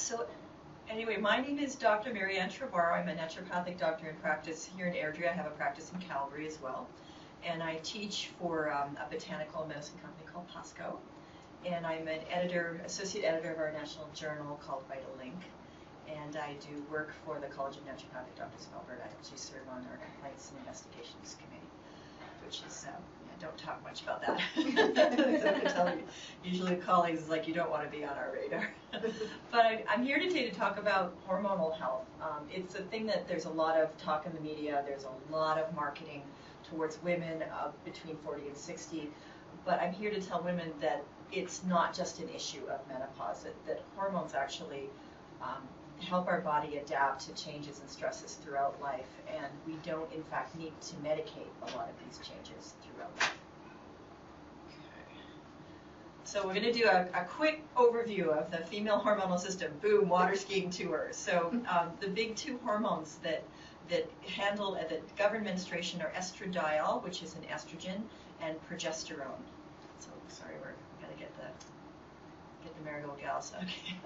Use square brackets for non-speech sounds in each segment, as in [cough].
So anyway, my name is Dr. Marianne Trevorrow. I'm a naturopathic doctor in practice here in Airdrie. I have a practice in Calgary as well. And I teach for um, a botanical medicine company called Pascoe. And I'm an editor, associate editor of our national journal called Vital Link. And I do work for the College of Naturopathic Doctors of Alberta. I actually serve on our Complaints and Investigations Committee, which is um, don't talk much about that. [laughs] usually colleagues is like, you don't want to be on our radar. [laughs] but I, am here today to talk about hormonal health. Um, it's a thing that there's a lot of talk in the media. There's a lot of marketing towards women uh, between 40 and 60. But I'm here to tell women that it's not just an issue of menopause, that, that hormones actually um, help our body adapt to changes and stresses throughout life, and we don't, in fact, need to medicate a lot of these changes throughout life. So we're going to do a, a, quick overview of the female hormonal system. Boom, water skiing tour. So um, the big two hormones that that handle uh, that govern menstruation are estradiol, which is an estrogen, and progesterone. So sorry, we're going to get the get the marigold gals. [laughs] Okay.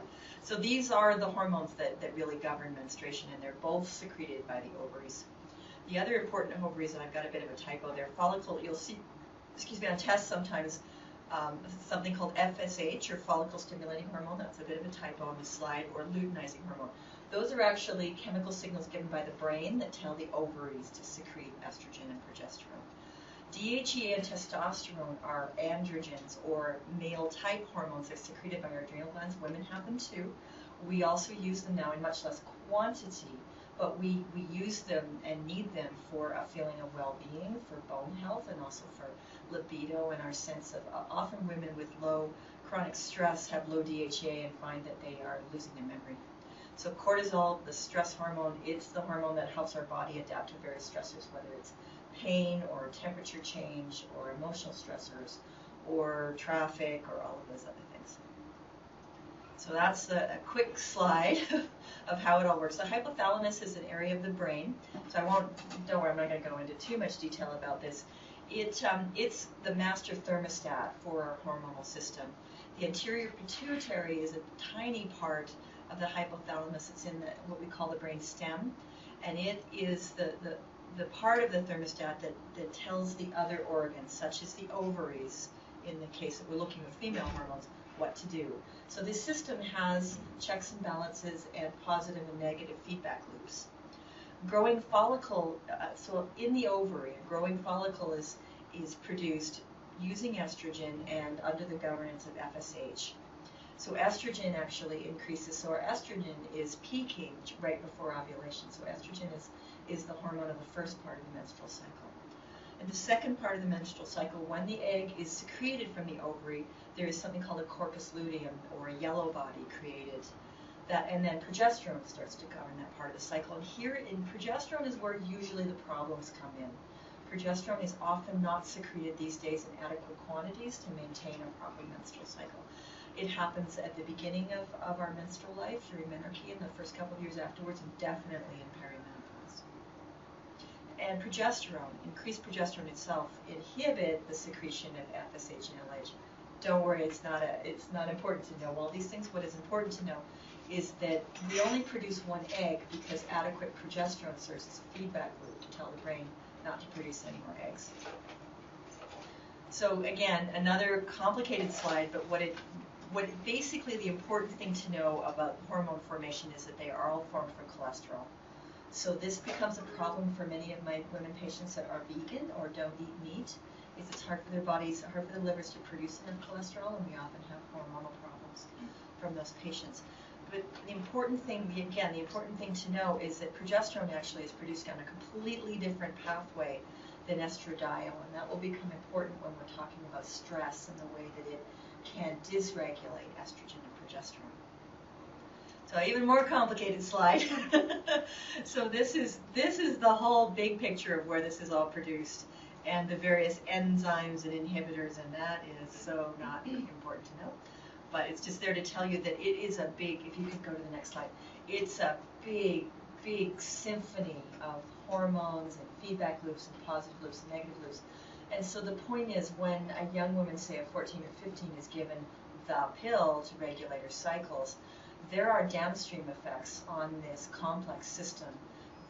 So these are the hormones that, that really govern menstruation, and they're both secreted by the ovaries. The other important ovaries, and I've got a bit of a typo there, follicle, you'll see, excuse me, on tests sometimes, um, something called FSH, or follicle stimulating hormone, that's a bit of a typo on the slide, or luteinizing hormone. Those are actually chemical signals given by the brain that tell the ovaries to secrete estrogen and progesterone. DHEA and testosterone are androgens or male type hormones that are secreted by our adrenal glands. Women have them too. We also use them now in much less quantity, but we, we use them and need them for a feeling of well-being, for bone health, and also for libido and our sense of, uh, often women with low chronic stress have low DHEA and find that they are losing their memory. So cortisol, the stress hormone, it's the hormone that helps our body adapt to various stressors, whether it's pain or temperature change or emotional stressors or traffic or all of those other things. So that's the, a quick [laughs] slide of how it all works. The hypothalamus is an area of the brain, so I won't, don't worry, I'm not going to go into too much detail about this. It, um, it's the master thermostat for our hormonal system. The anterior pituitary is a tiny part of the hypothalamus. It's in the, what we call the brain stem, and it is the, the the part of the thermostat that, that tells the other organs, such as the ovaries, in the case that we're looking at female hormones, what to do. So this system has checks and balances and positive and negative feedback loops. Growing follicle, uh, so in the ovary, a growing follicle is, is produced using estrogen and under the governance of FSH. So estrogen actually increases. So our estrogen is peaking right before ovulation. So estrogen is is the hormone of the first part of the menstrual cycle. In the second part of the menstrual cycle, when the egg is secreted from the ovary, there is something called a corpus luteum, or a yellow body created. That, and then progesterone starts to govern that part of the cycle. And here in progesterone is where usually the problems come in. Progesterone is often not secreted these days in adequate quantities to maintain a proper menstrual cycle. It happens at the beginning of, of our menstrual life during menarche and the first couple of years afterwards, and definitely in perimenopause and progesterone, increased progesterone itself, inhibit the secretion of FSH and LH. Don't worry, it's not a, it's not important to know all these things. What is important to know is that we only produce one egg because adequate progesterone serves as a feedback loop to tell the brain not to produce any more eggs. So again, another complicated slide, but what it what basically the important thing to know about hormone formation is that they are all formed from cholesterol. So this becomes a problem for many of my women patients that are vegan or don't eat meat, is it's hard for their bodies, hard for their livers to produce enough cholesterol, and we often have hormonal problems from those patients. But the important thing, again, the important thing to know is that progesterone actually is produced on a completely different pathway than estradiol, and that will become important when we're talking about stress and the way that it can dysregulate estrogen and progesterone. So even more complicated slide. [laughs] so this is this is the whole big picture of where this is all produced and the various enzymes and inhibitors and that is so not mm-hmm. important to know. But it's just there to tell you that it is a big, if you could go to the next slide, it's a big, big symphony of hormones and feedback loops and positive loops and negative loops. And so the point is when a young woman, say a 14 or 15, is given the pill to regulate her cycles, there are downstream effects on this complex system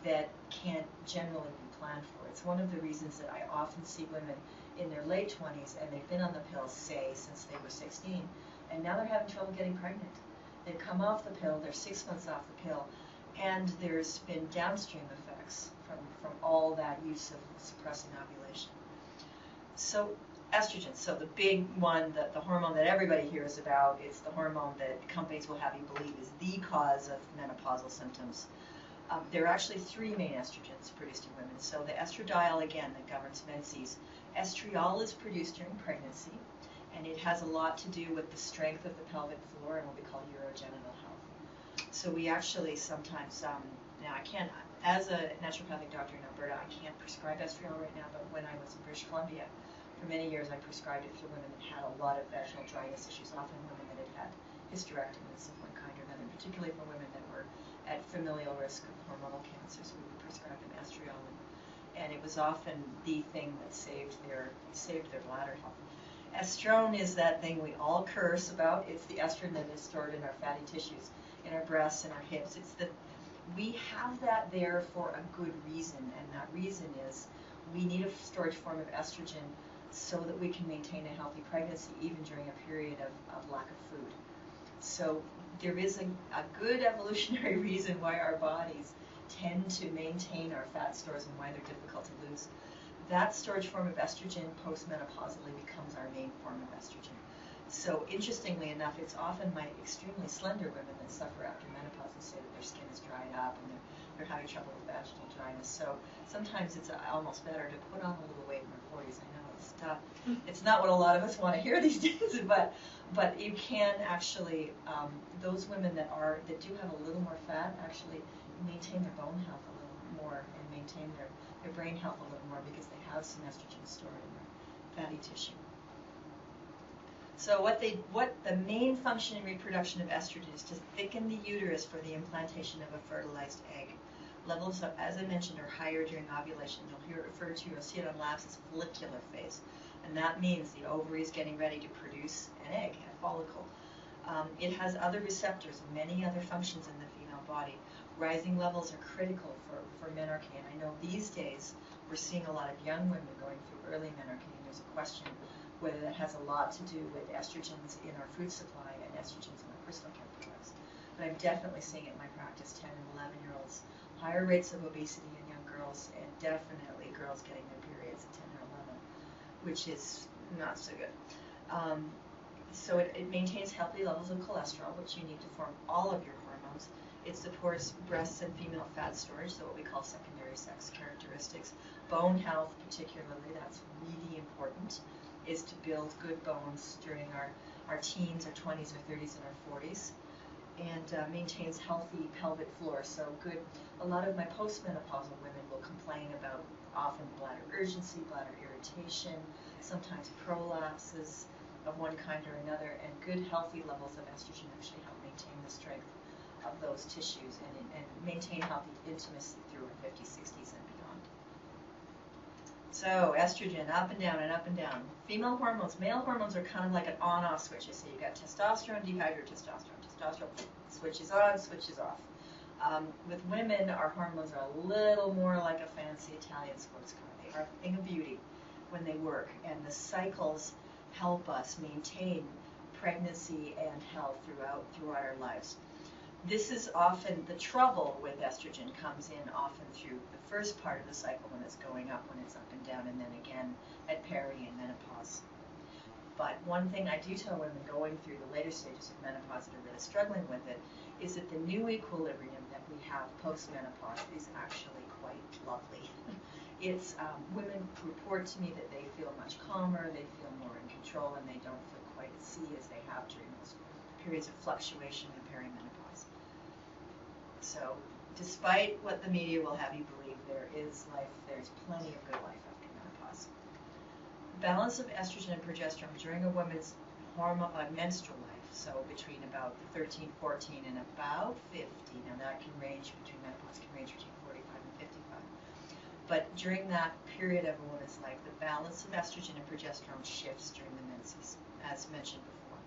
that can't generally be planned for. It's one of the reasons that I often see women in their late 20s and they've been on the pill, say, since they were 16, and now they're having trouble getting pregnant. They've come off the pill, they're six months off the pill, and there's been downstream effects from, from all that use of suppressing ovulation. So estrogen, so the big one, the, the hormone that everybody hears about, it's the hormone that companies will have you believe is the cause of menopausal symptoms. Um, there are actually three main estrogens produced in women. So the estradiol, again, that governs menses. Estriol is produced during pregnancy, and it has a lot to do with the strength of the pelvic floor and what we call urogenital health. So we actually sometimes, um, now I can't, as a naturopathic doctor in Alberta, I can't prescribe estriol right now, but when I was in British Columbia, for many years I prescribed it for women that had a lot of vaginal dryness issues, often women that had had hysterectomies of one kind or another, particularly for women that were at familial risk of hormonal cancers. We would prescribe them estriol, and, and it was often the thing that saved their saved their bladder health. Estrone is that thing we all curse about. It's the estrogen that is stored in our fatty tissues, in our breasts and our hips. It's the we have that there for a good reason, and that reason is we need a storage form of estrogen so that we can maintain a healthy pregnancy even during a period of, of lack of food. So there is a, a good evolutionary [laughs] reason why our bodies tend to maintain our fat stores and why they're difficult to lose. That storage form of estrogen postmenopausally becomes our main form of estrogen. So interestingly enough, it's often my extremely slender women that suffer after menopause and say that their skin is dried up and they're, they're having trouble with vaginal dryness. So sometimes it's almost better to put on a little weight in their 40s. I know stuff. It's not what a lot of us want to hear these [laughs] days, but but you can actually um, those women that are that do have a little more fat actually maintain their bone health a little more and maintain their their brain health a little more because they have some estrogen stored in their fatty tissue. So what they what the main function in reproduction of estrogen is to thicken the uterus for the implantation of a fertilized egg. Levels, of, as I mentioned, are higher during ovulation. You'll hear it referred to, you'll see it on labs as follicular phase. And that means the ovary is getting ready to produce an egg, a follicle. Um, it has other receptors and many other functions in the female body. Rising levels are critical for, for menarche. And I know these days we're seeing a lot of young women going through early menarche. And there's a question whether that has a lot to do with estrogens in our food supply and estrogens in our personal care products. But I'm definitely seeing it in my practice 10 and 11 year olds higher rates of obesity in young girls, and definitely girls getting their periods at 10 or 11, which is not so good. Um, so it, it, maintains healthy levels of cholesterol, which you need to form all of your hormones. It supports breasts and female fat storage, so what we call secondary sex characteristics. Bone health, particularly, that's really important, is to build good bones during our, our teens, our 20s, our 30s, and our 40s and uh, maintains healthy pelvic floor. So good. A lot of my postmenopausal women will complain about often bladder urgency, bladder irritation, sometimes prolapses of one kind or another, and good healthy levels of estrogen actually help maintain the strength of those tissues and, and maintain healthy intimacy through our 50s, 60s, and beyond. So estrogen, up and down and up and down. Female hormones, male hormones are kind of like an on-off switch. See, you got testosterone, dihydrotestosterone testosterone switches on, switches off. Um, with women, our hormones are a little more like a fancy Italian sports car. They are a thing of beauty when they work, and the cycles help us maintain pregnancy and health throughout throughout our lives. This is often the trouble with estrogen comes in often through the first part of the cycle when it's going up, when it's up and down, and then again at peri and menopause. But one thing I do tell women going through the later stages of menopause that are really struggling with it is that the new equilibrium that we have post-menopause is actually quite lovely. [laughs] it's um, women report to me that they feel much calmer, they feel more in control, and they don't feel quite as sea as they have during those periods of fluctuation in perimenopause. So, despite what the media will have you believe, there is life. There's plenty of good life balance of estrogen and progesterone during a woman's hormone, uh, menstrual life, so between about 13, 14, and about 50. Now that can range between menopause can range between 45 and 55. But during that period of a woman's life, the balance of estrogen and progesterone shifts during the menses, as mentioned before.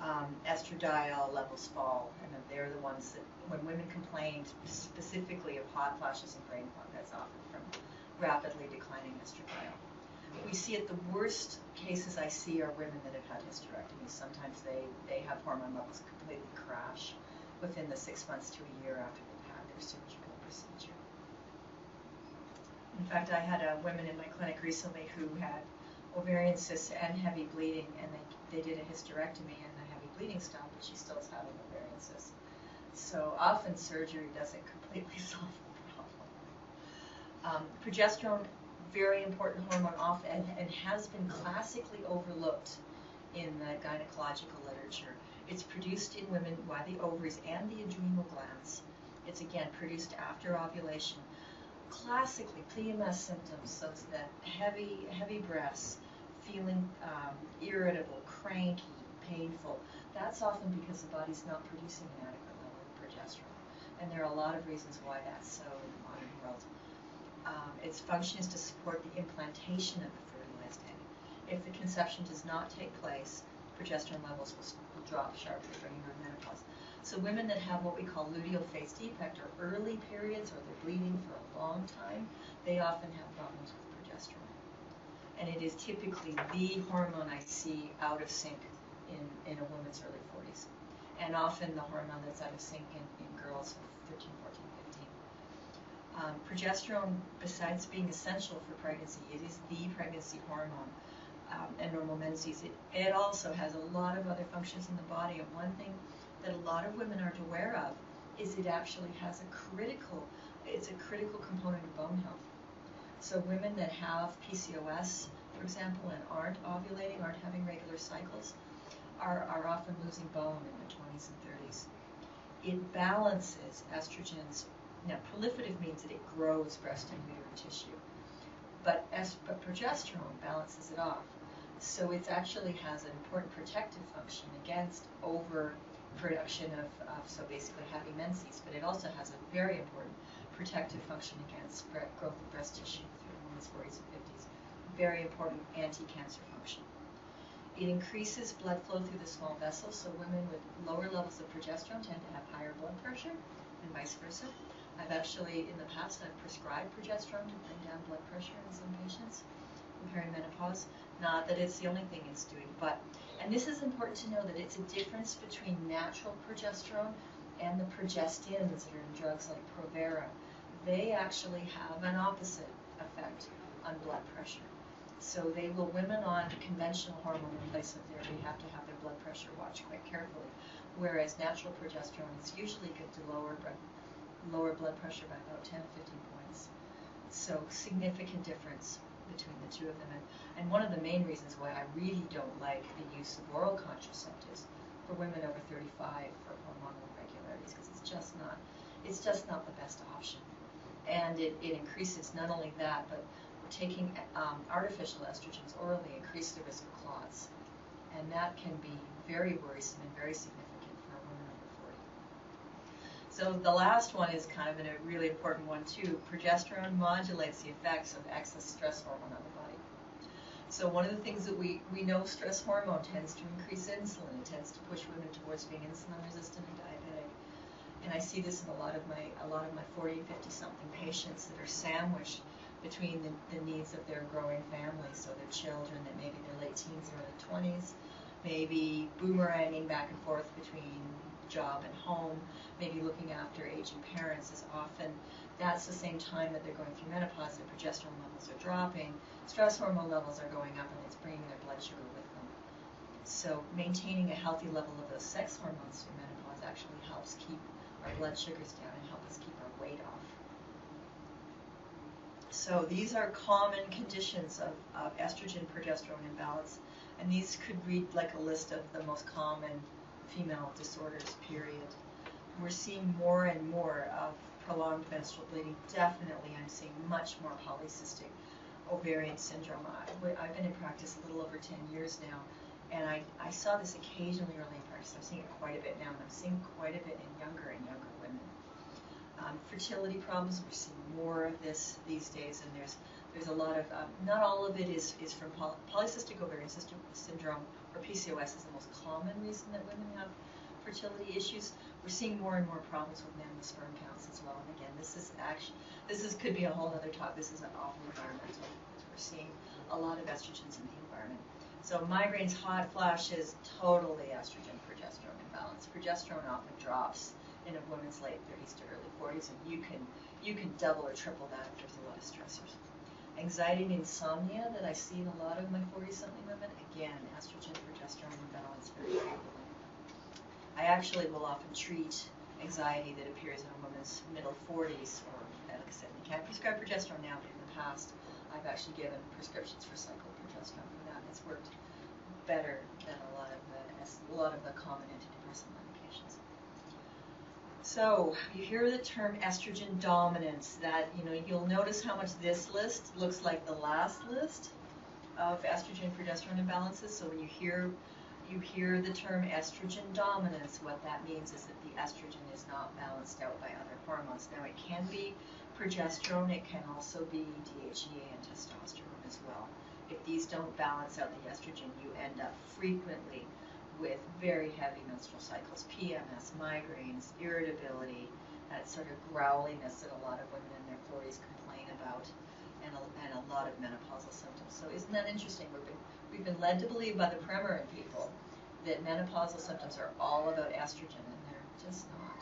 um, estradiol levels fall, and they're the ones that, when women complain specifically of hot flashes and brain fog, that's often from rapidly declining estradiol. We see it, the worst cases I see are women that have had hysterectomies. Sometimes they, they have hormone levels completely crash within the six months to a year after they've had their surgical procedure. In fact, I had a woman in my clinic recently who had ovarian cysts and heavy bleeding, and they, they did a hysterectomy and the heavy bleeding stopped, but she still is having ovarian cysts. So often surgery doesn't completely [laughs] solve the problem. Um, progesterone, very important hormone, often and, and has been classically overlooked in the gynecological literature. It's produced in women by the ovaries and the adrenal glands. It's again produced after ovulation classically PMS symptoms, so that heavy, heavy breaths, feeling um, irritable, cranky, painful. That's often because the body's not producing an adequate level of progesterone. And there are a lot of reasons why that's so in the modern world. Um, its function is to support the implantation of the fertilized egg. If the conception does not take place, progesterone levels will, will drop sharply, during menopause. So women that have what we call luteal phase defect or early periods or they're bleeding for a long time, they often have problems with progesterone. And it is typically the hormone I see out of sync in, in a woman's early 40s. And often the hormone that's out of sync in, in girls of 13, 14, 15. Um, progesterone, besides being essential for pregnancy, it is the pregnancy hormone. Um, and normal menses, it, it also has a lot of other functions in the body. And one thing that a lot of women aren't aware of is it actually has a critical, it's a critical component of bone health. So women that have PCOS, for example, and aren't ovulating, aren't having regular cycles, are, are often losing bone in their 20s and 30s. It balances estrogens. Now, proliferative means that it grows breast and uterine tissue, but, es- but progesterone balances it off. So it actually has an important protective function against over production of, of, so basically heavy menses, but it also has a very important protective function against growth of breast tissue through women's 40s and 50s. Very important anti-cancer function. It increases blood flow through the small vessels, so women with lower levels of progesterone tend to have higher blood pressure, and vice versa. I've actually, in the past, I've prescribed progesterone to bring down blood pressure in some patients in perimenopause. Not that it's the only thing it's doing, but and this is important to know that it's a difference between natural progesterone and the progestins that are in drugs like Provera. They actually have an opposite effect on blood pressure. So they will, women on conventional hormone replacement therapy have to have their blood pressure watched quite carefully, whereas natural progesterone is usually good to lower, lower blood pressure by about 10 to 15 points. So significant difference between the two of them. And, and one of the main reasons why I really don't like the use of oral contraceptives for women over 35 for hormonal irregularities because it's just not it's just not the best option. And it, it increases not only that, but taking um, artificial estrogens orally increase the risk of clots. And that can be very worrisome and very significant for a woman over 40. So the last one is kind of a really important one too. Progesterone modulates the effects of excess stress hormone on the body. So one of the things that we, we know stress hormone tends to increase insulin. It tends to push women towards being insulin resistant and diabetic. And I see this in a lot of my a lot of my 40 and 50 something patients that are sandwiched between the, the needs of their growing family. So their children that maybe their late teens or early 20s, maybe boomeranging back and forth between job and home, maybe looking after aging parents is often that's the same time that they're going through menopause, their progesterone levels are dropping, stress hormone levels are going up, and it's bringing their blood sugar with them. So maintaining a healthy level of those sex hormones through menopause actually helps keep our blood sugars down and help us keep our weight off. So these are common conditions of, of estrogen progesterone imbalance, and these could read like a list of the most common female disorders, period. We're seeing more and more of prolonged menstrual bleeding. Definitely, I'm seeing much more polycystic ovarian syndrome. I, have been in practice a little over 10 years now, and I, I saw this occasionally early in practice. I'm seeing it quite a bit now, and I'm seeing quite a bit in younger and younger women. Um, fertility problems, we're seeing more of this these days, and there's There's a lot of, um, not all of it is, is from poly- polycystic ovarian syndrome, or PCOS is the most common reason that women have fertility issues. We're seeing more and more problems with men with sperm counts as well. And again, this is actually, this is could be a whole other talk. This is an awful environmental. We're seeing a lot of estrogens in the environment. So migraines, hot flashes, totally estrogen progesterone imbalance. Progesterone often drops in a woman's late 30s to early 40s, and you can you can double or triple that if there's a lot of stressors. Anxiety and insomnia that I see in a lot of my 40-something women, again, estrogen progesterone imbalance very frequently. I actually will often treat anxiety that appears in a woman's middle 40s, or uh, like I said, we can't prescribe progesterone now, but in the past, I've actually given prescriptions for cycloprogesterone for that. It's worked better than a lot of the a lot of the common antidepressant. So you hear the term estrogen dominance. That you know you'll notice how much this list looks like the last list of estrogen progesterone imbalances. So when you hear you hear the term estrogen dominance, what that means is that the estrogen is not balanced out by other hormones. Now it can be progesterone, it can also be DHEA and testosterone as well. If these don't balance out the estrogen, you end up frequently with very heavy menstrual cycles, PMS, migraines, irritability, that sort of growliness that a lot of women in their 40s complain about, and a, and a lot of menopausal symptoms. So isn't that interesting? We've been, we've been led to believe by the Premarin people that menopausal symptoms are all about estrogen, and they're just not.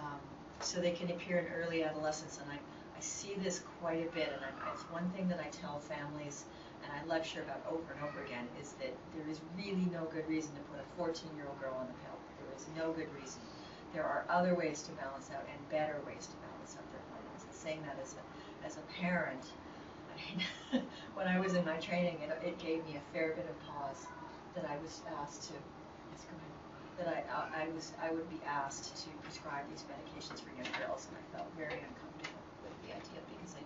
Um, so they can appear in early adolescence, and I, I see this quite a bit, and I, it's one thing that I tell families and I lecture about over and over again, is that there is really no good reason to put a 14-year-old girl on the pill. There is no good reason. There are other ways to balance out and better ways to balance out their hormones. And saying that as a, as a parent, I [laughs] mean, when I was in my training, it, it gave me a fair bit of pause that I was asked to, yes, go ahead, that I, uh, I was, I would be asked to prescribe these medications for young girls, and I felt very uncomfortable with the idea because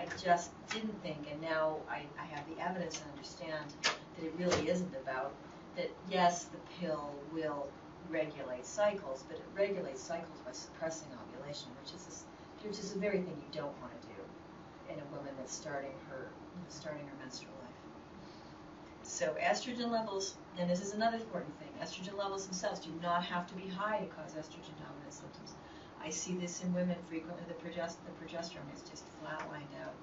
I just didn't think, and now I, I have the evidence and understand that it really isn't about that. Yes, the pill will regulate cycles, but it regulates cycles by suppressing ovulation, which is this, which is the very thing you don't want to do in a woman that's starting her starting her menstrual life. So estrogen levels, and this is another important thing, estrogen levels themselves do not have to be high to cause estrogen dominant symptoms. I see this in women frequently. The, progest the progesterone is just flatlined out.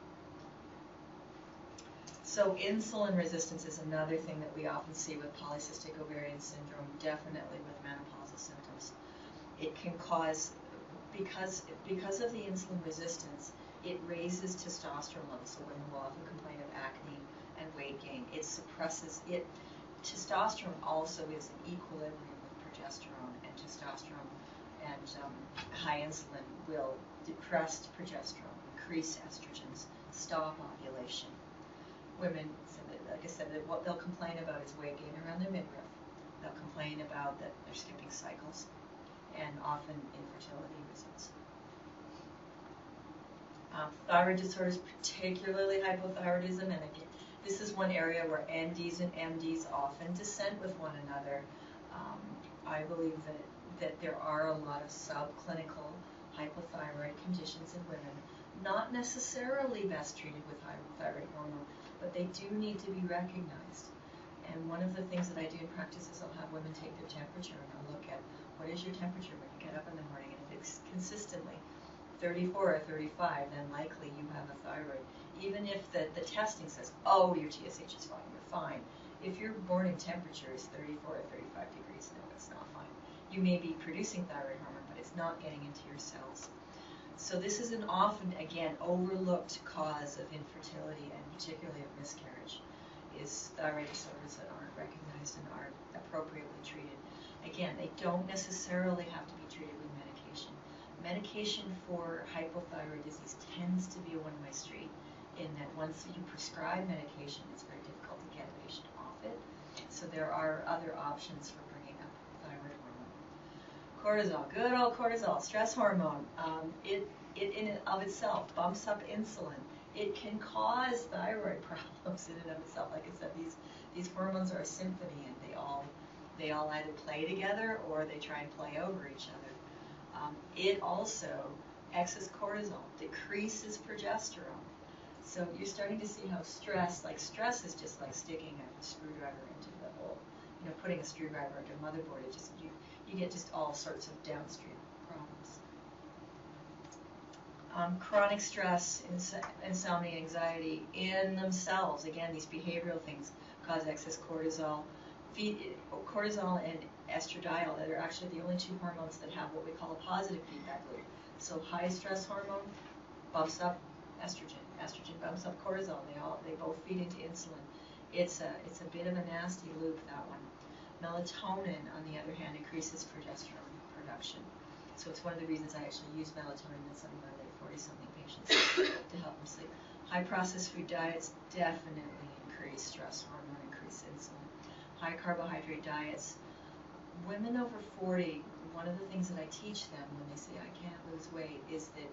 So insulin resistance is another thing that we often see with polycystic ovarian syndrome, definitely with menopausal symptoms. It can cause, because, because of the insulin resistance, it raises testosterone levels. So women will often complain of acne and weight gain. It suppresses it. Testosterone also is in equilibrium with progesterone, and testosterone and um, high insulin will depress progesterone, increase estrogens, stop ovulation. Women, like I said, what they'll complain about is weight gain around their midriff. They'll complain about that they're skipping cycles, and often infertility results. Um, thyroid disorders, particularly hypothyroidism, and again, this is one area where NDs and MDs often dissent with one another. Um, I believe that that there are a lot of subclinical hypothyroid conditions in women, not necessarily best treated with thyroid hormone, but they do need to be recognized. And one of the things that I do in practice is I'll have women take their temperature and I'll look at what is your temperature when you get up in the morning, and if it's consistently 34 or 35, then likely you have a thyroid. Even if the, the testing says, oh, your TSH is fine, you're fine. If your morning temperature is 34 or 35 degrees, no, it's not fine you may be producing thyroid hormone, but it's not getting into your cells. So this is an often, again, overlooked cause of infertility and particularly of miscarriage, is thyroid disorders that aren't recognized and aren't appropriately treated. Again, they don't necessarily have to be treated with medication. Medication for hypothyroid disease tends to be a one-way street in that once you prescribe medication, it's very difficult to get a patient off it. So there are other options for cortisol, good old cortisol, stress hormone. Um, it, it in and of itself bumps up insulin. It can cause thyroid [laughs] problems in and of itself. Like I said, these these hormones are a symphony, and they all they all either play together or they try and play over each other. Um, it also excess cortisol decreases progesterone. So you're starting to see how stress, like stress is just like sticking a screwdriver into the hole. You know, putting a screwdriver into a motherboard, it just, you, you get just all sorts of downstream problems. Um, chronic stress, ins- insomnia, anxiety in themselves, again, these behavioral things cause excess cortisol. Cortisol and estradiol that are actually the only two hormones that have what we call a positive feedback loop. So high stress hormone bumps up estrogen. Estrogen bumps up cortisol. They all they both feed into insulin. It's a it's a bit of a nasty loop that one. Melatonin, on the other hand, increases progesterone production. So it's one of the reasons I actually use melatonin in some of my late 40 something patients to help them sleep. High processed food diets definitely increase stress hormone, increase insulin. High carbohydrate diets. Women over 40, one of the things that I teach them when they say I can't lose weight is that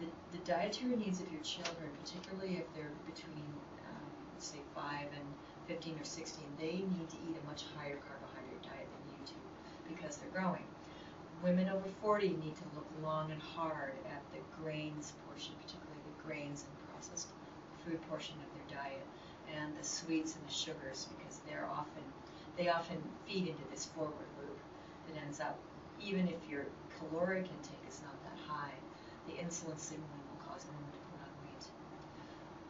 the, the dietary needs of your children, particularly if they're between, um, say, 5 and 15 or 16, they need to eat a much higher carbohydrate diet than you do because they're growing women over 40 need to look long and hard at the grains portion, particularly the grains and processed food portion of their diet, and the sweets and the sugars, because they're often they often feed into this forward loop that ends up, even if your caloric intake is not that high, the insulin signaling will cause women to put on weight.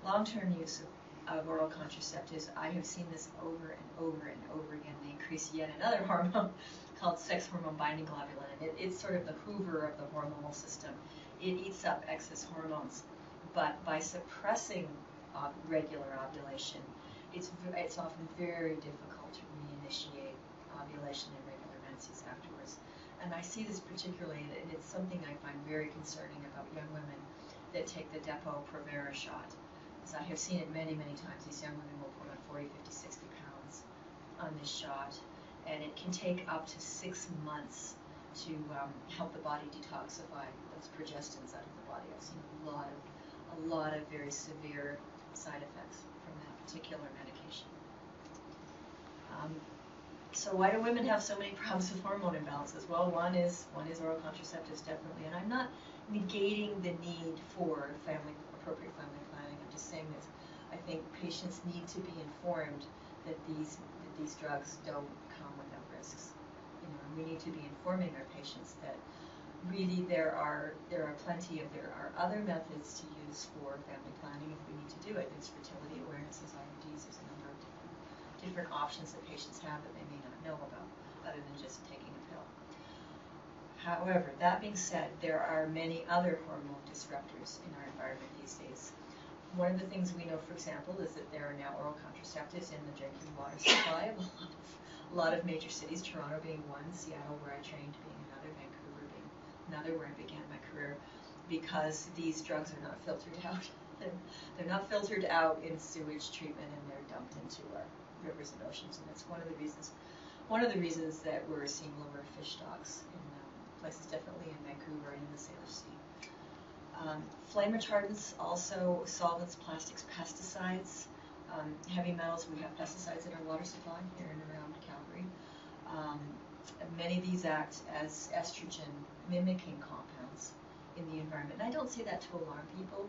Long-term use of, of oral contraceptives, I have seen this over and over and over again. They increase yet another [laughs] hormone called sex hormone binding globulin. It, it's sort of the hoover of the hormonal system. It eats up excess hormones. But by suppressing uh, regular ovulation, it's, it's often very difficult to reinitiate ovulation and regular menses afterwards. And I see this particularly, and it's something I find very concerning about young women that take the Depo-Provera shot. I have seen it many, many times, these young women will put on 40, 50, 60 pounds on this shot and it can take up to six months to um, help the body detoxify those progestins out of the body. I've seen a lot of a lot of very severe side effects from that particular medication. Um, so why do women have so many [laughs] problems with hormone imbalances? Well, one is one is oral contraceptives definitely, and I'm not negating the need for family appropriate family saying that I think patients need to be informed that these that these drugs don't come without risks. You know, and we need to be informing our patients that really there are there are plenty of there are other methods to use for family planning if we need to do it. There's fertility awareness, there's IUDs, there's a number of different different options that patients have that they may not know about, other than just taking a pill. However, that being said, there are many other hormone disruptors in our environment these days. One of the things we know, for example, is that there are now oral contraceptives in the drinking water supply of a lot of a lot of major cities, Toronto being one, Seattle where I trained being another, Vancouver being another where I began my career, because these drugs are not filtered [laughs] out. they're, not filtered out in sewage treatment and they're dumped into our rivers and oceans, and that's one of the reasons. One of the reasons that we're seeing lower fish stocks in um, places, definitely in Vancouver and in the Salish Sea. Um, flame retardants, also solvents, plastics, pesticides, um, heavy metals. We have pesticides in our water supply here and around Calgary. Um, many of these act as estrogen mimicking compounds in the environment. And I don't say that to alarm people.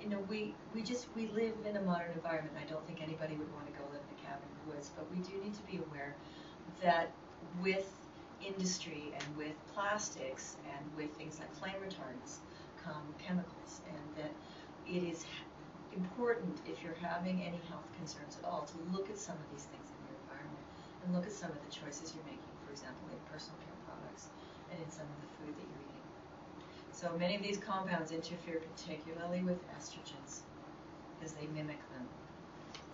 You know, we, we just, we live in a modern environment. I don't think anybody would want to go live in a cabin in the woods, but we do need to be aware that with industry and with plastics and with things like flame retardants come chemicals and that it is important if you're having any health concerns at all to look at some of these things in your environment and look at some of the choices you're making, for example, in personal care products and in some of the food that you're eating. So many of these compounds interfere particularly with estrogens because they mimic them.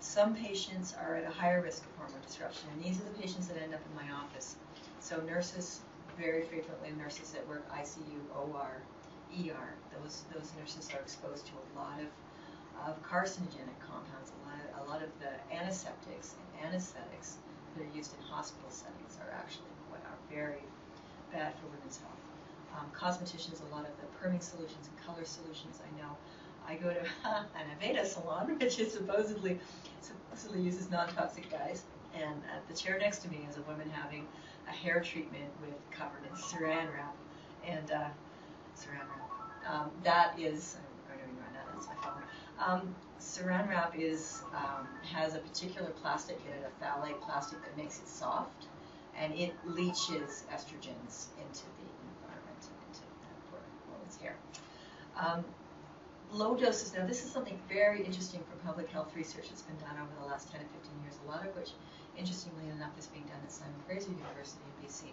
Some patients are at a higher risk of hormone disruption, and these are the patients that end up in my office. So nurses, very frequently nurses that work ICU, OR, ER, those, those nurses are exposed to a lot of of carcinogenic compounds. A lot, of, a lot of the antiseptics and anesthetics that are used in hospital settings are actually what are very bad for women's health. Um, cosmeticians, a lot of the perming solutions and color solutions. I know I go to [laughs] an Aveda salon, which is supposedly supposedly uses non-toxic dyes, and at the chair next to me is a woman having a hair treatment with covered in saran wrap and uh, saran wrap um, that is, going to run that, that's my phone. Um, saran wrap is, um, has a particular plastic in it, a phthalate plastic that makes it soft, and it leaches estrogens into the environment, and into the woman's hair. Um, low doses, now this is something very interesting for public health research that's been done over the last 10 to 15 years, a lot of which, interestingly enough, is being done at Simon Fraser University in BC.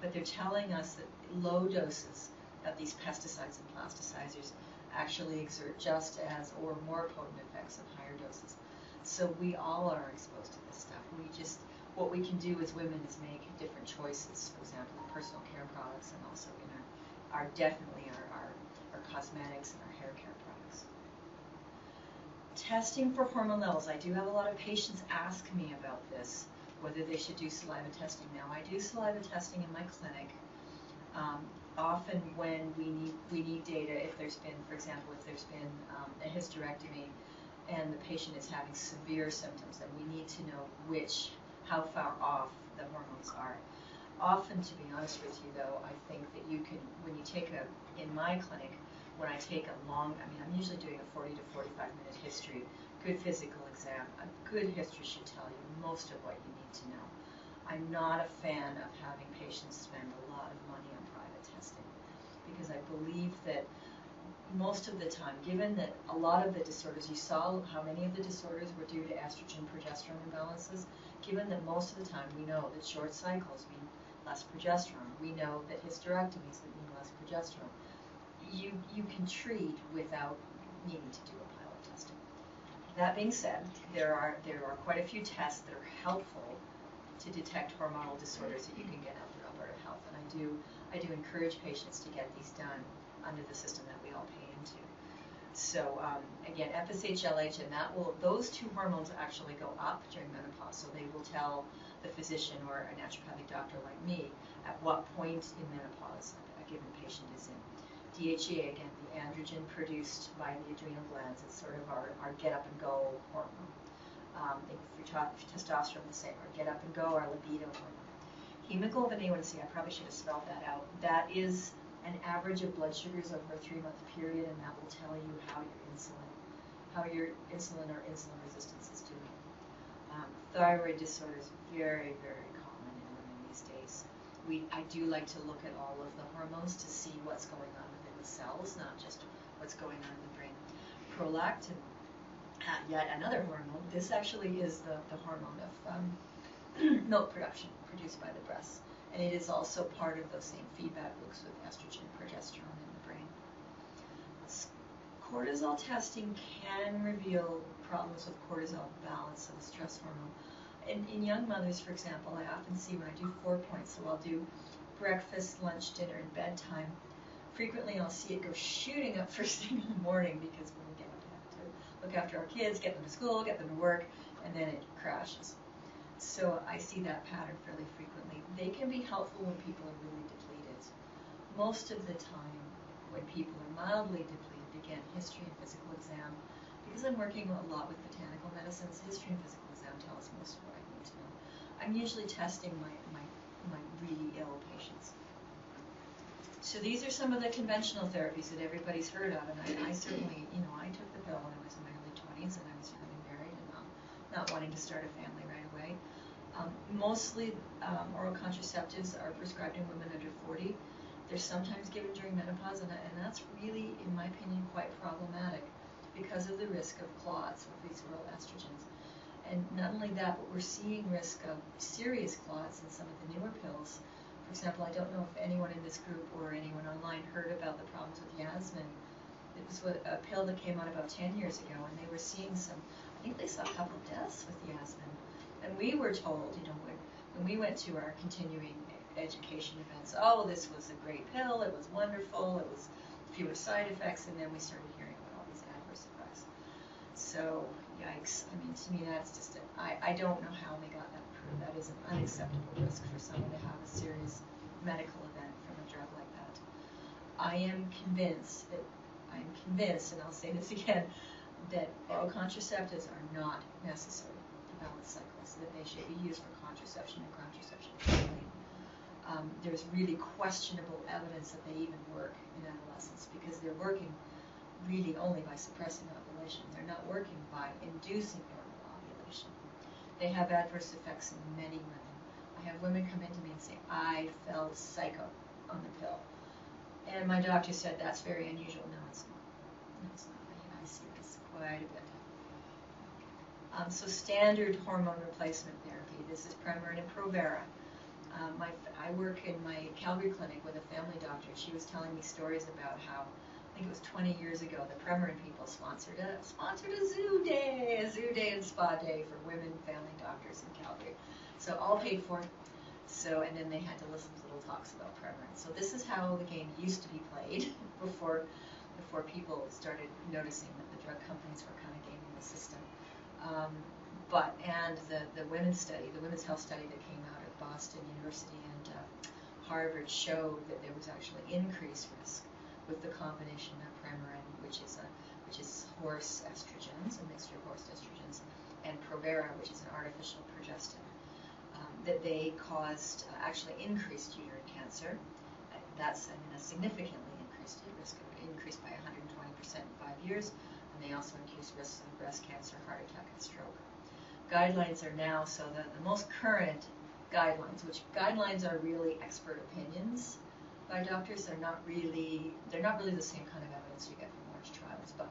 But they're telling us that low doses of these pesticides and plasticizers actually exert just as or more potent effects of higher doses. So we all are exposed to this stuff. We just, what we can do as women is make different choices. For example, in personal care products and also in our, our definitely our, our, our cosmetics and our hair care products. Testing for hormone levels. I do have a lot of patients ask me about this, whether they should do saliva testing. Now, I do saliva testing in my clinic. Um, often when we need we need data if there's been, for example, if there's been um, a hysterectomy and the patient is having severe symptoms, then we need to know which, how far off the hormones are. Often, to be honest with you, though, I think that you can, when you take a, in my clinic, when I take a long, I mean, I'm usually doing a 40 to 45 minute history, good physical exam. A good history should tell you most of what you need to know. I'm not a fan of having patients spend a lot of money on because I believe that most of the time, given that a lot of the disorders, you saw how many of the disorders were due to estrogen progesterone imbalances, given that most of the time we know that short cycles mean less progesterone, we know that hysterectomies mean less progesterone, you, you can treat without needing to do a pilot testing. That being said, there are, there are quite a few tests that are helpful to detect hormonal disorders that you can get out through Alberta Health, and I do I do encourage patients to get these done under the system that we all pay into. So um, again, FSH, LH, and that will those two hormones actually go up during menopause. So they will tell the physician or a naturopathic doctor like me at what point in menopause a given patient is in. DHEA, again, the androgen produced by the adrenal glands, it's sort of our, our get up and go hormone. Um, if testosterone, the same, our get up and go, our libido hormone. Hemoglobin A1C, I probably should have spelled that out. That is an average of blood sugars over a three-month period, and that will tell you how your insulin, how your insulin or insulin resistance is doing. Um, thyroid disorder is very, very common in women these days. We, I do like to look at all of the hormones to see what's going on within the cells, not just what's going on in the brain. Prolactin, uh, yet another hormone. This actually is the, the hormone of um, [clears throat] milk production produced by the breasts. And it is also part of those same feedback loops with estrogen, progesterone in the brain. Cortisol testing can reveal problems with cortisol balance of the stress hormone. In, in young mothers, for example, I often see when I do four points, so I'll do breakfast, lunch, dinner, and bedtime. Frequently, I'll see it go shooting up [laughs] first thing in the morning because when we get up, to look after our kids, get them to school, get them to work, and then it crashes. So I see that pattern fairly frequently. They can be helpful when people are really depleted. Most of the time, when people are mildly depleted, again, history and physical exam, because I'm working a lot with botanical medicines, history and physical exam tell us most of what I need to know. I'm usually testing my, my, my really ill patients. So these are some of the conventional therapies that everybody's heard of, and I, I certainly, you know, I took the pill when I was in my early 20s and I was and not, wanting to start a family right away. Um, mostly um, oral contraceptives are prescribed in women under 40. They're sometimes given during menopause, and, and that's really, in my opinion, quite problematic because of the risk of clots with these oral estrogens. And not only that, but we're seeing risk of serious clots in some of the newer pills. For example, I don't know if anyone in this group or anyone online heard about the problems with Yasmin. It was a pill that came out about 10 years ago, and they were seeing some, I think they saw a couple deaths with Yasmin and we were told, you know, when, when we went to our continuing education events, oh, this was a great pill, it was wonderful, it was fewer side effects, and then we started hearing about all these adverse effects. So, yikes. I mean, to me, that's just, a, I, I don't know how they got that approved. That is an unacceptable risk for someone to have a serious medical event from a drug like that. I am convinced that, I'm convinced, and I'll say this [laughs] again, that oral contraceptives are not necessary to balance cycles, that they should be used for contraception and contraception only. um, there's really questionable evidence that they even work in adolescence because they're working really only by suppressing ovulation. They're not working by inducing normal ovulation. They have adverse effects in many women. I have women come into me and say, I felt psycho on the pill. And my doctor said, that's very unusual. No, it's not. No, it's not. I, I see Um, so standard hormone replacement therapy. This is Premarin and Provera. Um, my, I work in my Calgary clinic with a family doctor. She was telling me stories about how I think it was 20 years ago the Premarin people sponsored a sponsored a zoo day, a zoo day and spa day for women family doctors in Calgary. So all paid for. So and then they had to listen to little talks about Premarin. So this is how the game used to be played [laughs] before before people started noticing the drug companies were kind of gaming the system. Um, but and the the women's study, the women's health study that came out of Boston University and uh, Harvard showed that there was actually increased risk with the combination of Premarin, which is a which is horse estrogens, a mixture of horse estrogens, and Provera, which is an artificial progestin, um, that they caused uh, actually increased uterine cancer. That's I mean, a significantly increased risk, increased by 120% in five years and they also increase risks of breast cancer, heart attack, and stroke. Guidelines are now, so the, the most current guidelines, which guidelines are really expert opinions by doctors, they're not really, they're not really the same kind of evidence you get from large trials, but,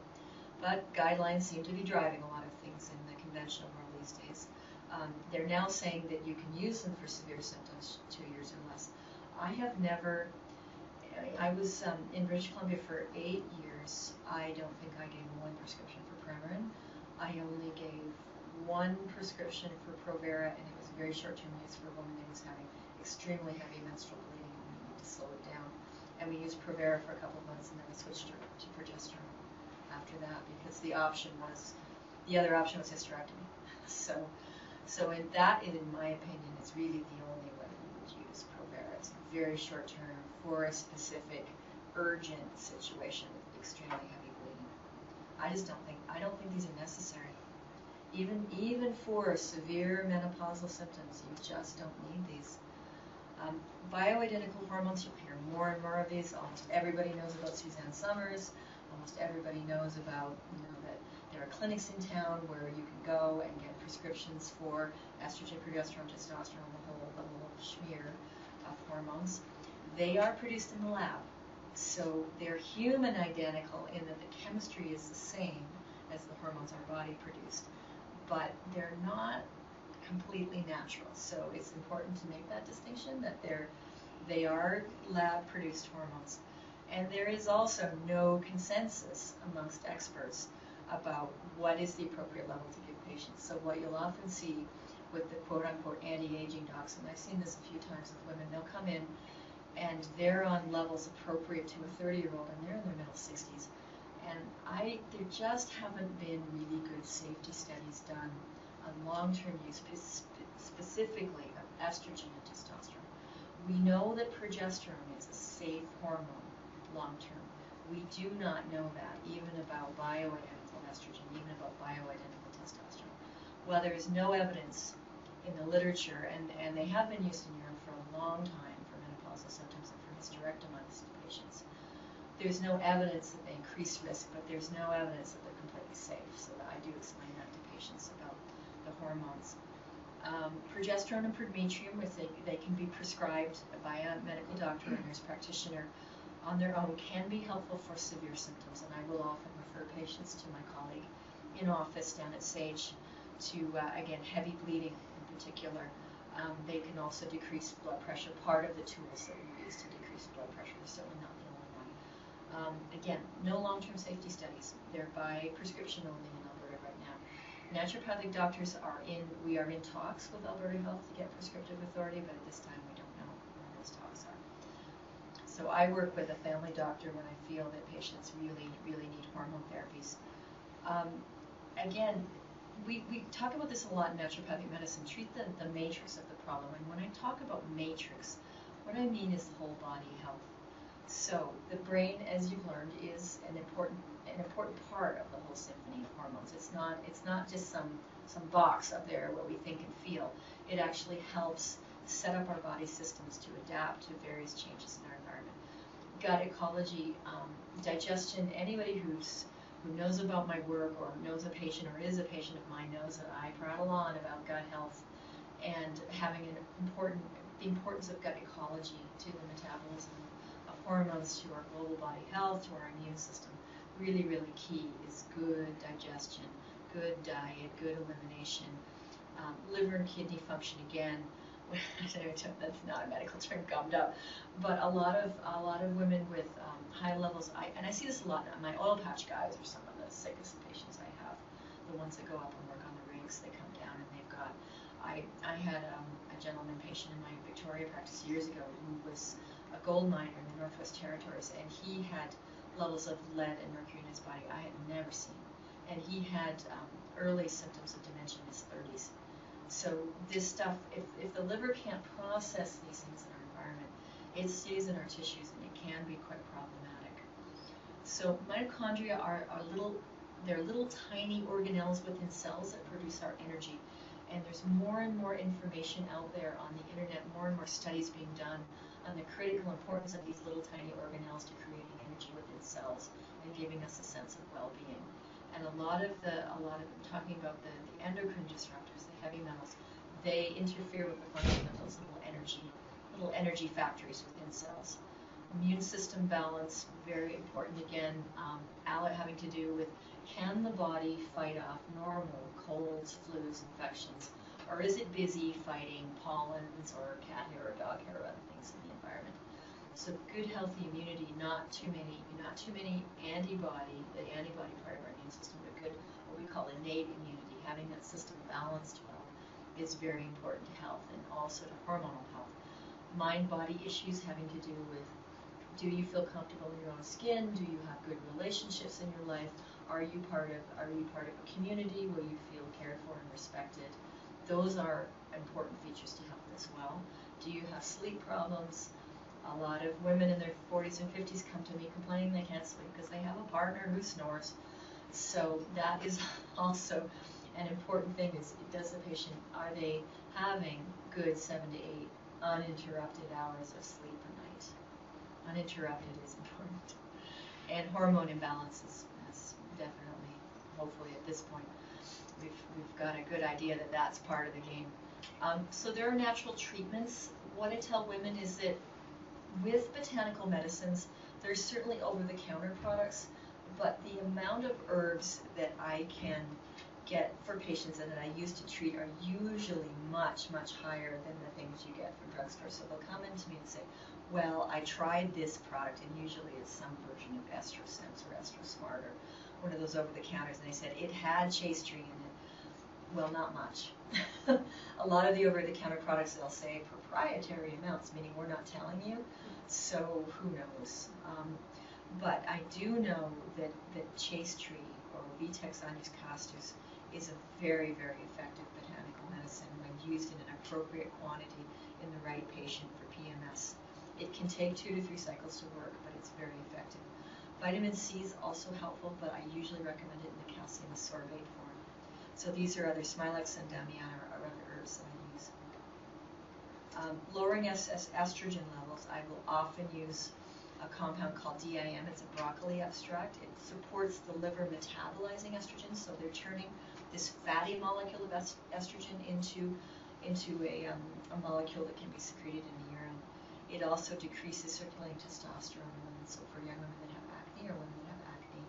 but guidelines seem to be driving a lot of things in the conventional world these days. Um, they're now saying that you can use them for severe symptoms two years or less. I have never, I was um, in British Columbia for eight years. I don't think I gave one prescription for Premarin. I only gave one prescription for Provera, and it was a very short-term use for a woman who was having extremely heavy menstrual bleeding and we needed to slow it down. And we used Provera for a couple of months, and then we switched her to progesterone after that because the option was, the other option was hysterectomy. [laughs] So, so in that, in my opinion, is really the only way we would use Provera. It's very short-term for a specific urgent situation extremely heavy bleeding. I just don't think I don't think these are necessary. Even even for severe menopausal symptoms, you just don't need these. Um, bioidentical hormones, you'll hear more and more of these. Almost everybody knows about Suzanne Somers. Almost everybody knows about you know that there are clinics in town where you can go and get prescriptions for estrogen, progesterone, testosterone, the whole the whole schmear of hormones. They are produced in the lab. So they're human identical in that the chemistry is the same as the hormones our body produced, but they're not completely natural. So it's important to make that distinction that they're they are lab produced hormones. And there is also no consensus amongst experts about what is the appropriate level to give patients. So what you'll often see with the quote unquote anti-aging docs, and I've seen this a few times with women, they'll come in and they're on levels appropriate to a 30 year old and they're in their middle 60s. And I, there just haven't been really good safety studies done on long term use, specifically of estrogen and testosterone. We know that progesterone is a safe hormone long term. We do not know that even about bioidentical estrogen, even about bioidentical testosterone. Well, there is no evidence in the literature, and, and they have been used in Europe for a long time symptoms and for hysterectomized patients. There's no evidence that they increase risk, but there's no evidence that they're completely safe. So I do explain that to patients about the hormones. Um, progesterone and prometrium, if they, they can be prescribed by a medical doctor or nurse practitioner on their own, can be helpful for severe symptoms. And I will often refer patients to my colleague in office down at Sage to, uh, again, heavy bleeding in particular, um, they can also decrease blood pressure. Part of the tools that we use to decrease blood pressure is certainly not the only one. Um, again, no long-term safety studies. They're by prescription only in Alberta right now. Naturopathic doctors are in, we are in talks with Alberta Health to get prescriptive authority, but at this time we don't know when those talks are. So I work with a family doctor when I feel that patients really, really need hormone therapies. Um, again, we, we talk about this a lot in naturopathic medicine. Treat the, the matrix of the problem. And when I talk about matrix, what I mean is whole body health. So the brain, as you've learned, is an important an important part of the whole symphony of hormones. It's not it's not just some some box up there where we think and feel. It actually helps set up our body systems to adapt to various changes in our environment. Gut ecology, um, digestion, anybody who's who knows about my work or knows a patient or is a patient of mine knows that I prattle on about gut health and having an important the importance of gut ecology to the metabolism of hormones, to our global body health, to our immune system. Really, really key is good digestion, good diet, good elimination, um, liver and kidney function again. [laughs] that's not a medical term gummed up, but a lot of a lot of women with um, high levels, I, and I see this a lot. My oil patch guys are some of the sickest patients I have. The ones that go up and work on the rigs, they come down and they've got. I I had um, a gentleman patient in my Victoria practice years ago who was a gold miner in the Northwest Territories, and he had levels of lead and mercury in his body I had never seen, and he had um, early symptoms of dementia in his 30s so this stuff, if, if the liver can't process these things in our environment, it stays in our tissues and it can be quite problematic. So mitochondria are, are little, they're little tiny organelles within cells that produce our energy. And there's more and more information out there on the internet, more and more studies being done on the critical importance of these little tiny organelles to creating energy within cells and giving us a sense of well-being. And a lot of the, a lot of talking about the, the endocrine disruptors, heavy metals, they interfere with the function of those little energy, little energy factories within cells. Immune system balance, very important again, um, having to do with can the body fight off normal colds, flus, infections, or is it busy fighting pollens or cat hair or dog hair or other things in the environment? So good healthy immunity, not too many, not too many antibody, the antibody part of our immune system, but good what we call innate immunity, having that system balanced well is very important to health and also to hormonal health. Mind-body issues having to do with do you feel comfortable in your own skin? Do you have good relationships in your life? Are you part of are you part of a community where you feel cared for and respected? Those are important features to health as well. Do you have sleep problems? A lot of women in their 40s and 50s come to me complaining they can't sleep because they have a partner who snores. So that is [laughs] also an important thing is does the patient are they having good seven to eight uninterrupted hours of sleep a night? Uninterrupted is important. And hormone imbalances definitely, hopefully at this point, we've, we've got a good idea that that's part of the game. Um, so there are natural treatments. What I tell women is that with botanical medicines, there's certainly over-the-counter products, but the amount of herbs that I can get for patients and that I use to treat are usually much, much higher than the things you get from drugstores. So they'll come into me and say, well, I tried this product, and usually it's some version of EstroSense or EstroSmart or one of those over-the-counters, and they said it had chaste tree in it. Well, not much. [laughs] a lot of the over-the-counter products, they'll say proprietary amounts, meaning we're not telling you, so who knows. Um, but I do know that, that chaste tree or Vitex agnus castus is a very, very effective botanical medicine when used in an appropriate quantity in the right patient for PMS. It can take two to three cycles to work, but it's very effective. Vitamin C is also helpful, but I usually recommend it in the calcium ascorbate form. So these are other Smilax and Damiana or other herbs that I use. Um, lowering estrogen levels, I will often use a compound called DIM. It's a broccoli extract. It supports the liver metabolizing estrogen, so they're turning this fatty molecule of est estrogen into into a, um, a molecule that can be secreted in the urine. It also decreases circulating testosterone in women. So for young women that have acne or women that have acne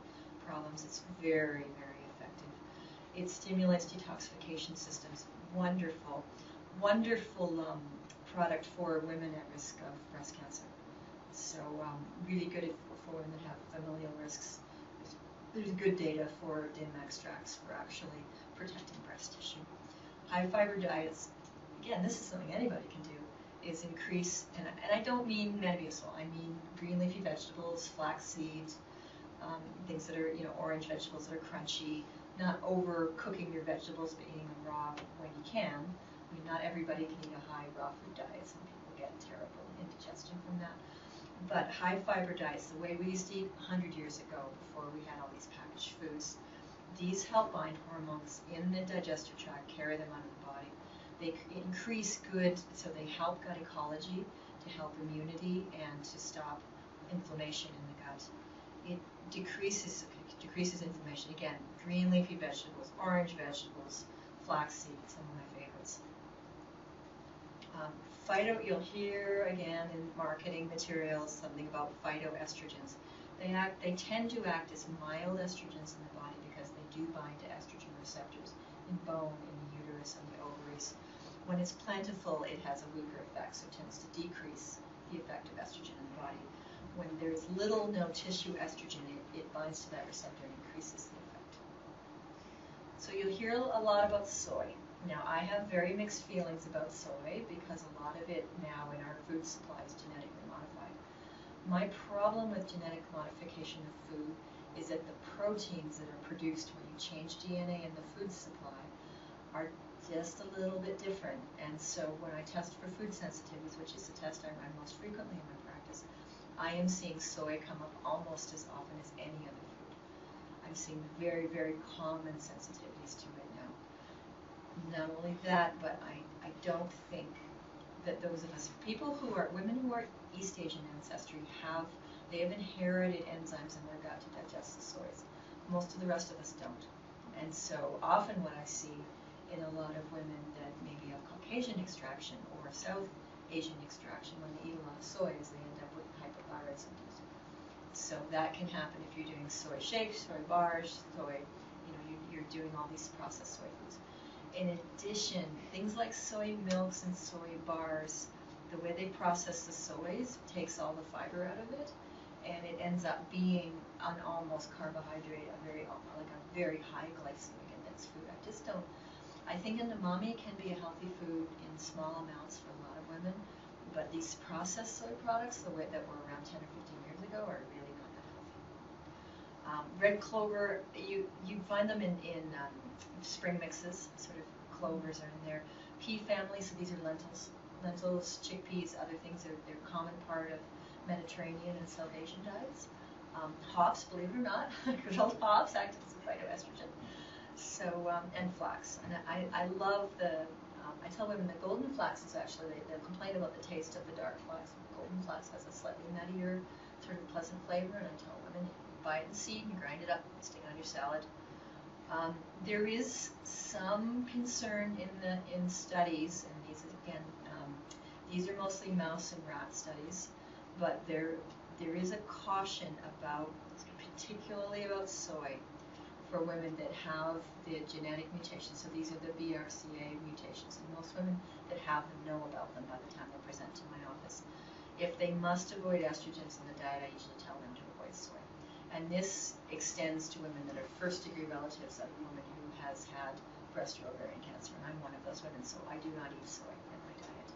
problems, it's very, very effective. It stimulates detoxification systems. Wonderful, wonderful um, product for women at risk of breast cancer. So um, really good for women that have familial risks there's good data for DIM extracts for actually protecting breast tissue. High fiber diets, again, this is something anybody can do, is increase, and, and I don't mean Metamucil, I mean green leafy vegetables, flax seeds, um, things that are, you know, orange vegetables that are crunchy, not over cooking your vegetables, but eating them raw when you can. I mean, not everybody can eat a high raw food diet. Some people get terrible indigestion from that. But high fiber diets, the way we used to eat 100 years ago before we had all these packaged foods, these help bind hormones in the digestive tract, carry them out of the body. They increase good, so they help gut ecology, to help immunity, and to stop inflammation in the gut. It decreases decreases inflammation. Again, green leafy vegetables, orange vegetables, flaxseed, some of my. Um, phyto, you'll hear again in marketing materials something about phytoestrogens. They act, they tend to act as mild estrogens in the body because they do bind to estrogen receptors in bone, in the uterus, and the ovaries. When it's plentiful, it has a weaker effect, so it tends to decrease the effect of estrogen in the body. When there's little, no tissue estrogen, it, it binds to that receptor and increases the effect. So you'll hear a lot about soy. Now, I have very mixed feelings about soy because a lot of it now in our food supply is genetically modified. My problem with genetic modification of food is that the proteins that are produced when you change DNA in the food supply are just a little bit different. And so when I test for food sensitivities, which is the test I run most frequently in my practice, I am seeing soy come up almost as often as any other food. I'm seeing very, very common sensitivities to it not only that, but I, I don't think that those of us, people who are, women who are East Asian ancestry have, they have inherited enzymes in their gut to digest the soys. Most of the rest of us don't. And so often what I see in a lot of women that maybe have Caucasian extraction or South Asian extraction, when they eat a lot of soy, is they end up with hypothyroid symptoms. So that can happen if you're doing soy shakes, soy bars, soy, you know, you, you're doing all these processed soy foods in addition, things like soy milks and soy bars, the way they process the soys takes all the fiber out of it, and it ends up being an almost carbohydrate, a very like a very high glycemic index food. I just don't. I think edamame can be a healthy food in small amounts for a lot of women, but these processed soy products, the way that were around 10 or 15 years ago, are really not that healthy. Um, red clover, you you find them in in um, spring mixes, sort of clovers are in there. Pea family, so these are lentils, lentils, chickpeas, other things. They're, they're a common part of Mediterranean and South Asian diets. Um, hops, believe it or not, [laughs] good old hops act as a phytoestrogen. So, um, and flax. And I, I love the, um, I tell women the golden flax is actually, they, they complain about the taste of the dark flax. Golden flax has a slightly nuttier, sort of pleasant flavor, and I tell women, buy it in seed, you grind it up, stick it on your salad, um, there is some concern in the in studies, and these again, um, these are mostly mouse and rat studies, but there there is a caution about, particularly about soy, for women that have the genetic mutations. So these are the BRCA mutations, and most women that have them know about them by the time they present to my office. If they must avoid estrogens in the diet, I usually tell them to avoid soy. And this extends to women that are first degree relatives of a woman who has had breast or ovarian cancer. And I'm one of those women, so I do not eat soy in my diet.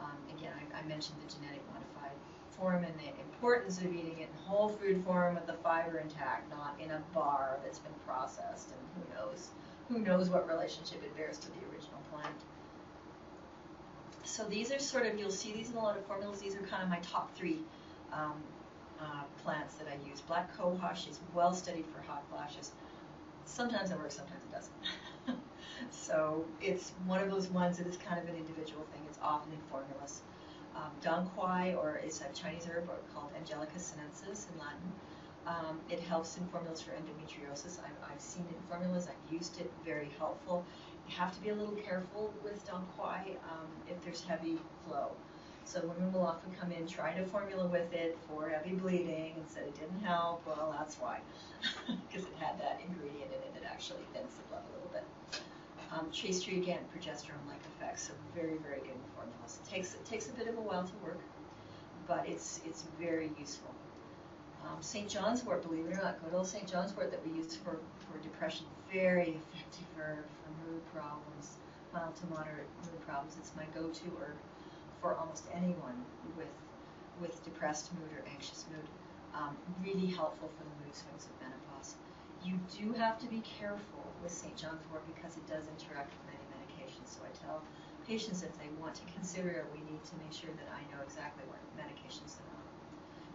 Um, again, I, I, mentioned the genetic modified form and the importance of eating it in whole food form with the fiber intact, not in a bar that's been processed and who knows who knows what relationship it bears to the original plant. So these are sort of, you'll see these in a lot of formulas. These are kind of my top three um, uh, plants that I use. Black cohosh is well studied for hot flashes. Sometimes it works, sometimes it doesn't. [laughs] so it's one of those ones that is kind of an individual thing. It's often in formulas. Um, Dong Quai, or it's a Chinese herb called Angelica sinensis in Latin. Um, it helps in formulas for endometriosis. I've, I've seen it in formulas. I've used it. Very helpful. You have to be a little careful with Dong Quai um, if there's heavy flow. So women will often come in, try to formula with it for heavy bleeding and said it didn't help. Well, that's why, [laughs] because it had that ingredient in it that actually thins the blood a little bit. Um, chaste tree again, progesterone-like effects, so very, very good in formulas. It takes it takes a bit of a while to work, but it's it's very useful. Um, St. John's wort, believe it or not, good old St. John's wort that we use for, for depression, very effective for, for mood problems, mild to moderate mood problems. It's my go-to herb for almost anyone with with depressed mood or anxious mood. Um, really helpful for the mood swings of menopause. You do have to be careful with St. John's wort because it does interact with many medications. So I tell patients if they want to consider it, we need to make sure that I know exactly what medications they're on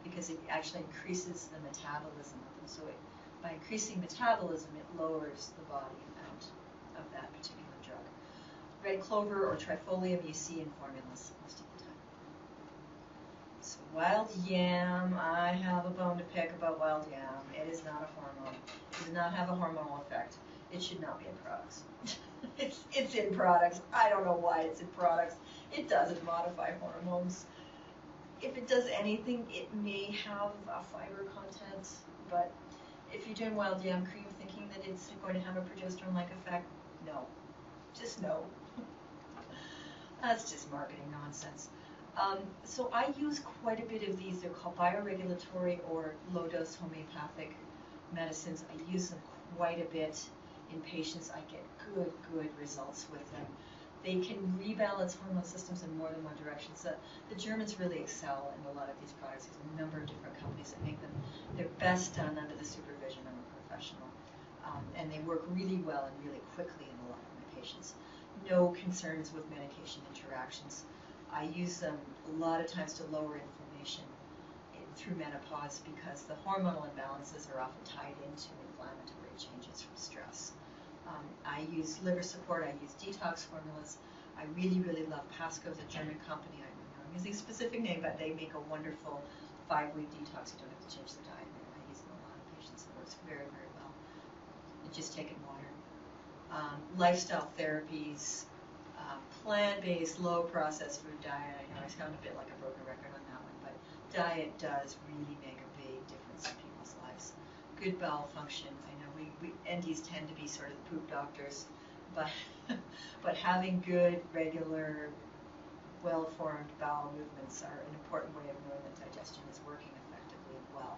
because it actually increases the metabolism of them. So it, by increasing metabolism, it lowers the body amount of that particular. Red clover or trifolium you see in formulas most of the time. So wild yam, I have a bone to pick about wild yam. It is not a hormone. It does not have a hormonal effect. It should not be in products. [laughs] it's, it's in products. I don't know why it's in products. It doesn't modify hormones. If it does anything, it may have a fiber content, but if you're doing wild yam cream thinking that it's going to have a progesterone-like effect, no. Just no. That's just marketing nonsense. Um, so I use quite a bit of these. They're called bioregulatory or low-dose homeopathic medicines. I use them quite a bit in patients. I get good, good results with them. They can rebalance hormone systems in more than one direction. So the Germans really excel in a lot of these products. There's a number of different companies that make them. They're best done under the supervision of a professional. Um, and they work really well and really quickly in a lot of my patients. No concerns with medication interactions. I use them a lot of times to lower inflammation in, through menopause because the hormonal imbalances are often tied into inflammatory changes from stress. Um, I use liver support, I use detox formulas. I really, really love Pascoe, it's a German company. I am not using a specific name, but they make a wonderful five-week detox. You don't have to change the diet. I use in a lot of patients. It works very, very well. You just taking water. Um, lifestyle therapies, uh, plant-based, low-processed food diet. I know I sound a bit like a broken record on that one, but diet does really make a big difference in people's lives. Good bowel function. I know we, we NDs tend to be sort of the poop doctors, but [laughs] but having good, regular, well-formed bowel movements are an important way of knowing that digestion is working effectively and well.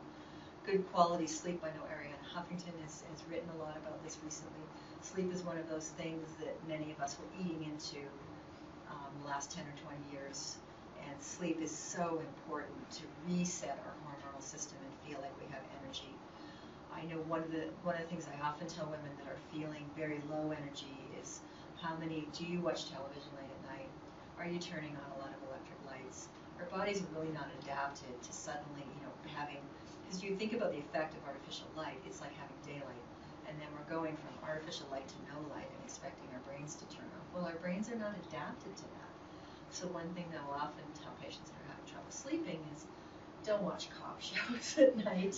Good quality sleep. I know Arianna Huffington has, has written a lot about this recently. Sleep is one of those things that many of us were eating into um, the last 10 or 20 years. And sleep is so important to reset our hormonal system and feel like we have energy I know one of the one of the things I often tell women that are feeling very low energy is how many do you watch television late at night? Are you turning on a lot of electric lights? Our bodies are really not adapted to suddenly, you know, having because you think about the effect of artificial light, it's like having daylight. And then we're going from artificial light to no light and expecting our brains to turn off. Well, our brains are not adapted to that. So one thing that will often tell patients that are having trouble sleeping is don't watch cop [laughs] shows at night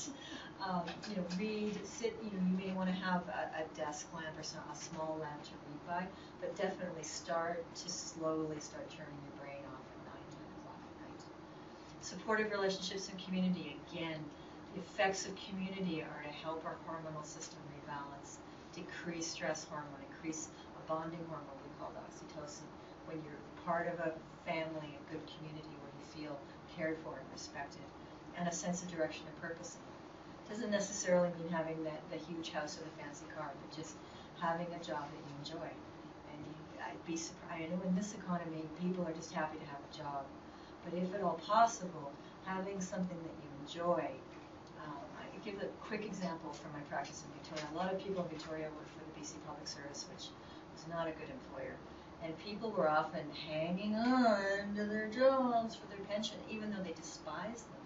um, you know, read, sit, you know, you may want to have a, a desk lamp or some, a small lamp to read by, but definitely start to slowly start turning your brain off at 9, 10 o'clock at night. Supportive relationships and community, again, effects of community are to help our hormonal system rebalance, decrease stress hormone, increase a bonding hormone we call oxytocin. When you're part of a family, a good community where you feel cared for and respected, and a sense of direction and purpose doesn't necessarily mean having the huge house or the fancy car, but just having a job that you enjoy. And you, I'd be surprised. I know in this economy, people are just happy to have a job, but if at all possible, having something that you enjoy. Give a quick example from my practice in Victoria. A lot of people in Victoria work for the BC Public Service, which was not a good employer. And people were often hanging on to their jobs for their pension, even though they despised them.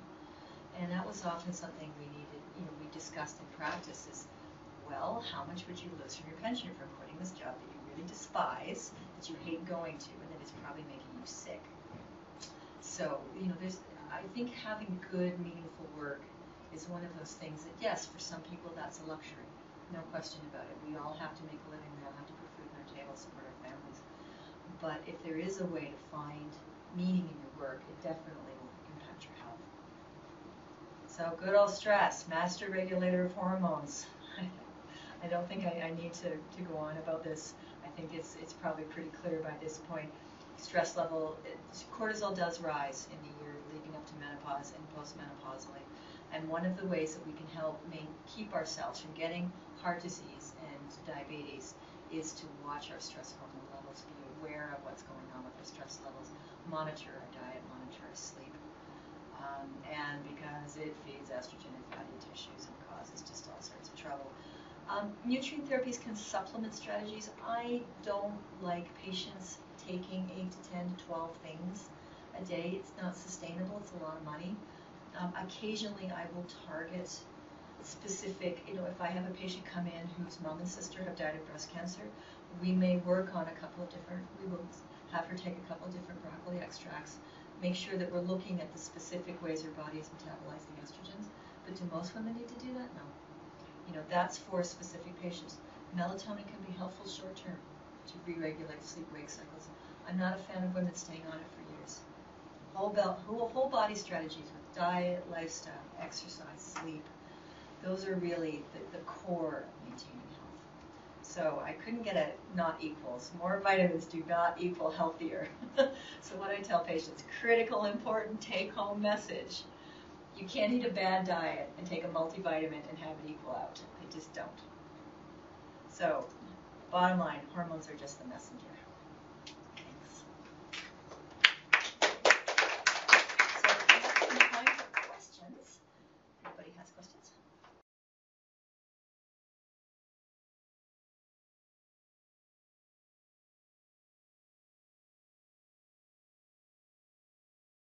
And that was often something we needed you know, we discussed in practice is, well, how much would you lose from your pension from quitting this job that you really despise, that you hate going to, and that is probably making you sick? So, you know, there's, I think having good, meaningful work is one of those things that, yes, for some people that's a luxury. No question about it. We all have to make a living. We all have to put food on our table, support our families. But if there is a way to find meaning in your work, it definitely will impact your health. so good old stress, master regulator of hormones. [laughs] I don't think I, I need to, to go on about this. I think it's, it's probably pretty clear by this point. Stress level, it, cortisol does rise in the year leading up to menopause and postmenopausally. And one of the ways that we can help keep ourselves from getting heart disease and diabetes is to watch our stress hormone levels, be aware of what's going on with our stress levels, monitor our diet, monitor our sleep um, and because it feeds estrogen and fatty tissues and causes just all sorts of trouble. Um, nutrient therapies can supplement strategies. I don't like patients taking 8 to 10 to 12 things a day. It's not sustainable. It's a lot of money. Um, occasionally, I will target specific, you know, if I have a patient come in whose mom and sister have died of breast cancer, we may work on a couple of different, we will have her take a couple of different broccoli extracts, make sure that we're looking at the specific ways her body is metabolizing estrogens. But do most women need to do that? No. You know, that's for specific patients. Melatonin can be helpful short term to re-regulate sleep-wake cycles. I'm not a fan of women staying on it for years. Whole, belt, whole, whole body strategies diet, lifestyle, exercise, sleep. Those are really the, the core of maintaining health. So I couldn't get a not equals. More vitamins do not equal healthier. [laughs] so what I tell patients, critical, important take-home message. You can't eat a bad diet and take a multivitamin and have it equal out. They just don't. So, bottom line, hormones are just the messenger.